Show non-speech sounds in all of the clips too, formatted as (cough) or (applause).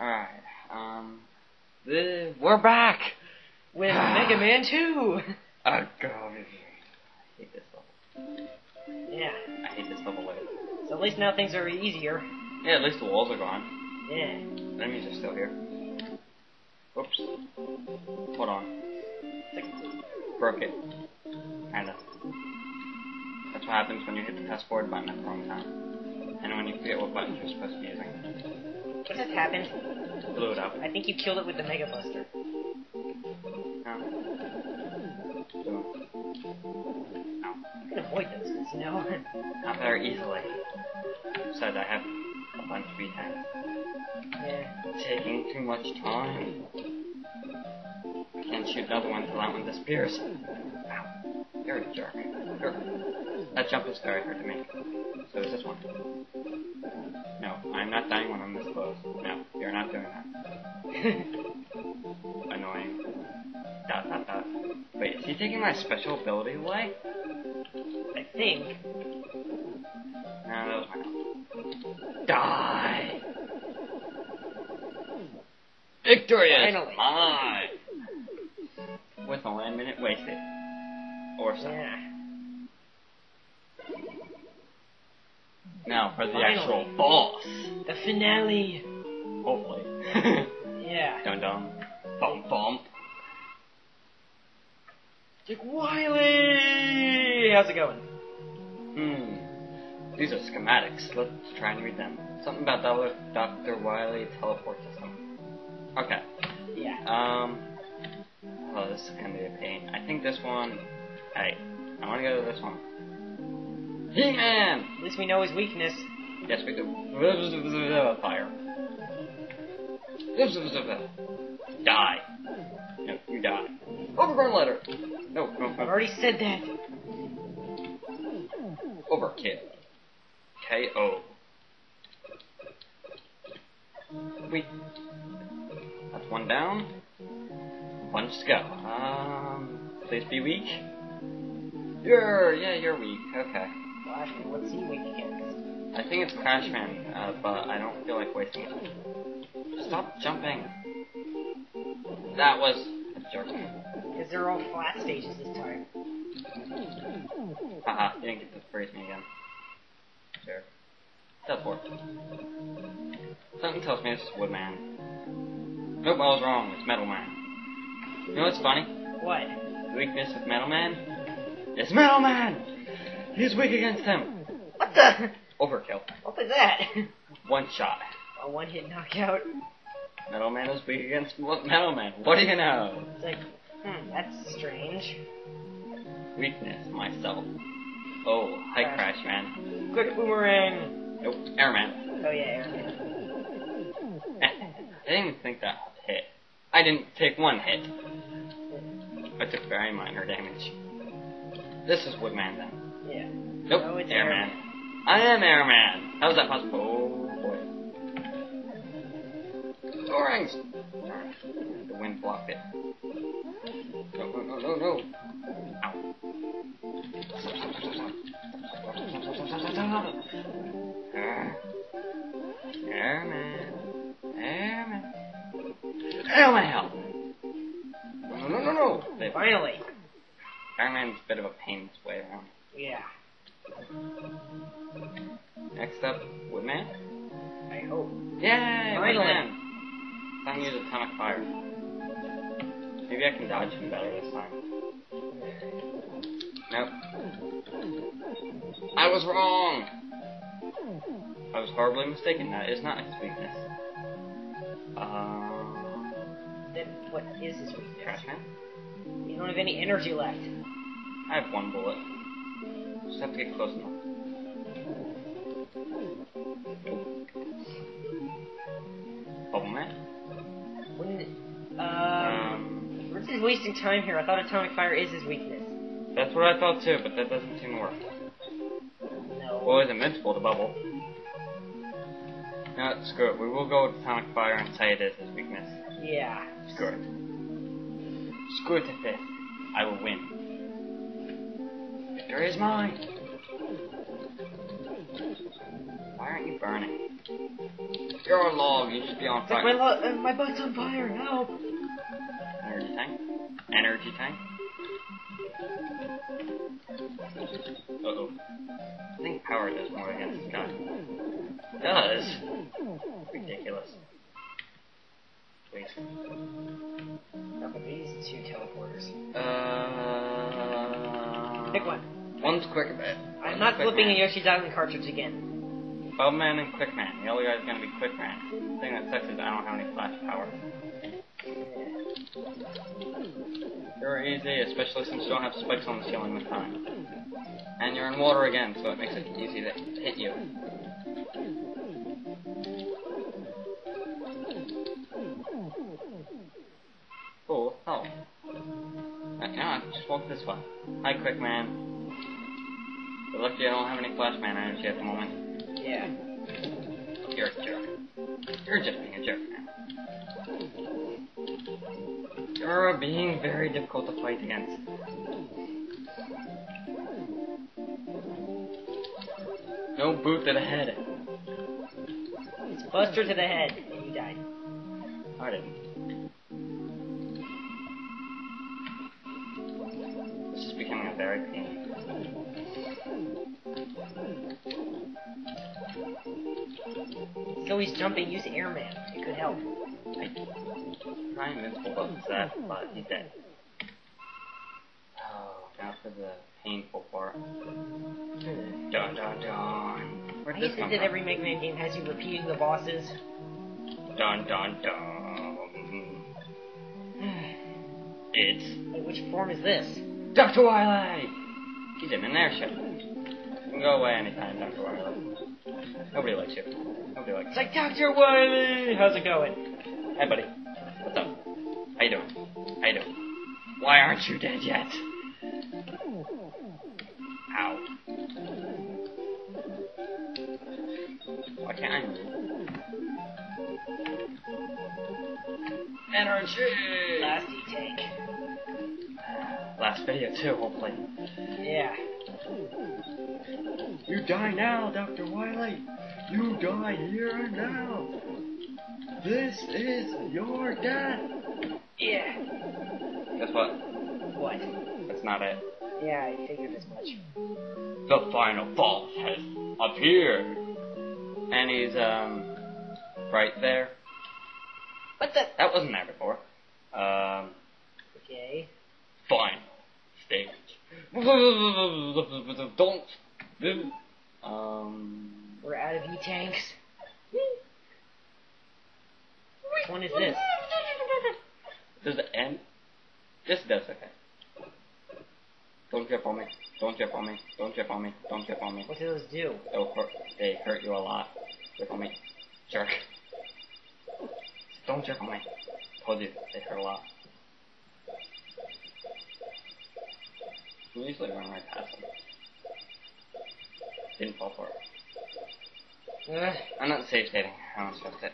Alright, um, the, we're back! With (sighs) Mega Man 2! Oh god, I hate this level. Yeah. I hate this level way. So at least now things are easier. Yeah, at least the walls are gone. Yeah. Enemies are still here. Oops. Hold on. Broke it. Kinda. That's what happens when you hit the fast forward button at the wrong time. And when you forget what buttons you're supposed to be using. What just happened? Blew it up. I think you killed it with the Mega Buster. No. Boom. No. You can avoid those you know? (laughs) Not very easily. Besides, I have a bunch of V10. yeah. Taking too much time. Can't shoot another one until that one disappears. Wow. You're a jerk. That jump is very hard to make. So is this one. No, I'm not dying when I'm this close. No, you're not doing that. (laughs) Annoying. Dot dot dot. Wait, is he taking my special ability away? I think. No, that was my. Die! Victory is Finally. mine! With only a minute wasted. Or so. Yeah. Now for the Finally. actual boss. The finale! Hopefully. (laughs) Yeah. dun dun. Bump bump. Dick Wily! How's it going? Hmm. These are schematics. Let's try and read them. Something about Dr. Dr. Wily teleport system. Okay. Yeah. Um. Oh, this is gonna be a pain. I think this one. Hey, I want to go to this one. He-Man. At least we know his weakness. Yes, we do. Fire. Die. No, you die. Overgrown letter. No, no, I've already said that. Overkill. K.O. Wait. That's one down. One to go. Um, please be weak. You're, yeah, you're weak. Okay. What? What's he against? I think it's Crashman, uh, but I don't feel like wasting it. Stop jumping. That was a jerk. Because they're all flat stages this time. Haha, you didn't get to freeze me again. Jerk. Teleport. Something tells me this is Woodman. Nope, I was wrong. It's Metal Man. You know what's funny? What? The weakness of Metal Man? It's Metal Man! He's weak against him. What the? Overkill. What was that? One shot. A one hit knockout. Metal Man is weak against what Metal Man. What do you know? It's like, hmm, that's strange. Weakness, myself. Oh, hi Crash. Crash Man. Quick boomerang. Nope, Airman. Oh yeah, Airman. (laughs) I didn't even think that hit. I didn't take one hit. I took very minor damage. This is Woodman then. Yeah. Nope, No, it's Airman. I am Airman. How is that possible? Oh boy. Orange! The wind blocked it. No, no, no, no, no. Ow. Airman. Airman. Airman help! No, no, no, no. Finally. Airman's a bit of a pain this way around. Yeah. Next up, Woodman. I hope. Yay! Finally. Woodman! Time to use atomic fire. Maybe I can dodge him better this time. Nope. I was wrong! I was horribly mistaken. That is not his weakness. Um. Then what is his weakness? Crashman? You don't have any energy left. I have one bullet. Just have to get close enough. Bubble Man? Um, Um. we're wasting time here. I thought atomic fire is his weakness. That's what I thought too, but that doesn't seem to work. No. Well, it's invincible to bubble. No, screw it. We will go with atomic fire and say it is his weakness. Yeah. Screw it. Screw it to fifth. I will win. Victory is mine. Why aren't you burning? You're a log. You should be on fire. my, my butt's on fire. Help! Energy tank. Energy tank. Uh oh. I think power does more against this guy. Does. Ridiculous. Please. How about these two teleporters? Uh. Pick one. One's quick. Uh, I'm not quick flipping man. a Yoshi's Island cartridge again. Bubman and Quickman. The other guy's gonna be Quickman. The thing that sucks is I don't have any flash power. You're easy, especially since you don't have spikes on the ceiling this time. And you're in water again, so it makes it easy to hit you. Cool. Oh. Uh, I just walk this way. Hi, Quickman. Lucky I don't have any flash man energy at the moment. Yeah. You're a jerk. You're just being a jerk now. You're being very difficult to fight against. No boot to the head. It's Buster to the head, and you died. I didn't. This is becoming a very pain. He's jumping. Use Airman. It could help. I'm invincible buttons that, but he's dead. Oh, now for the painful part. Dun dun dun. Where'd I hate that every Mega Man game has you repeating the bosses. Dun dun dun. It's Wait, which form is this? Dr. Wily! He's in an airship. You can go away anytime, Dr. Wily. Nobody likes you. Nobody likes It's like Dr. Wily! How's it going? Hey, buddy. What's up? How you doing? How you doing? Why aren't you dead yet? Ow. Why can't I move? Energy! Last E-Tank. Last video too, hopefully. Yeah. You die now, Dr. Wily. You die here and now. This is your death. Yeah. Guess what? What? That's not it. Yeah, I figured as much. The final boss has appeared. And he's, um, right there. What the? That wasn't there before. Um, Okay. final stage. Don't. Um. We're out of E-Tanks. Which one is this? Does it end? This does, okay. Don't trip on me. Don't trip on me. Don't trip on me. Don't trip on me. What do those do? They'll hurt. They hurt you a lot. Trip on me. Jerk. Don't trip on me. Told you. They hurt a lot. We usually run right past them. Didn't fall for it. Ugh. I'm not safe stating. I don't trust it.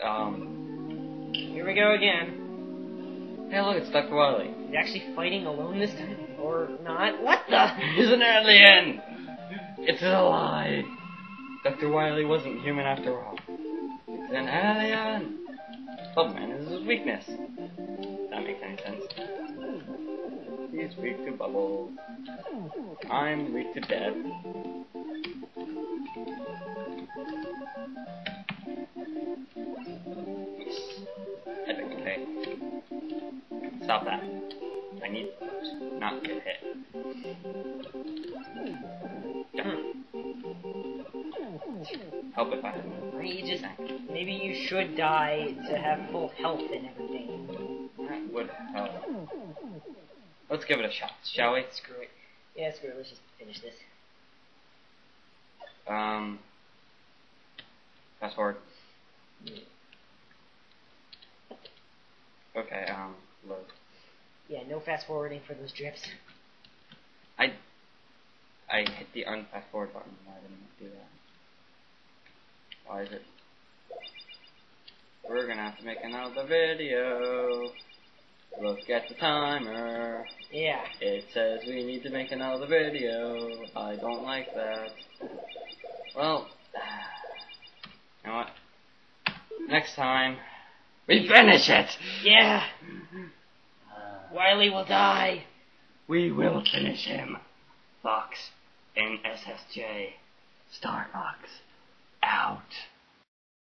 Yeah. Um. Here we go again. Hey, look, it's Dr. Wily. He's actually fighting alone this time? Or not? What the? He's an alien! It's a lie! Dr. Wily wasn't human after all. He's an alien! Bubman is his weakness. He's weak to bubbles. I'm weak to death. Epic okay. Stop that. I need to not get hit. Help if I Or you just maybe you should die to have full health and everything. That would help. Let's give it a shot, shall we? Screw it. Yeah, screw it. Let's just finish this. Um, fast forward. Okay, um, load. Yeah, no fast forwarding for those drips. I, I hit the unfast forward button. Why didn't it do that? Why is it? We're gonna have to make another video. Look at the timer. Yeah. It says we need to make another video. I don't like that. Well, (sighs) You know what? Next time, we finish it! Yeah. Wily will die. We will finish him. Fox in SSJ. Star Fox. Out.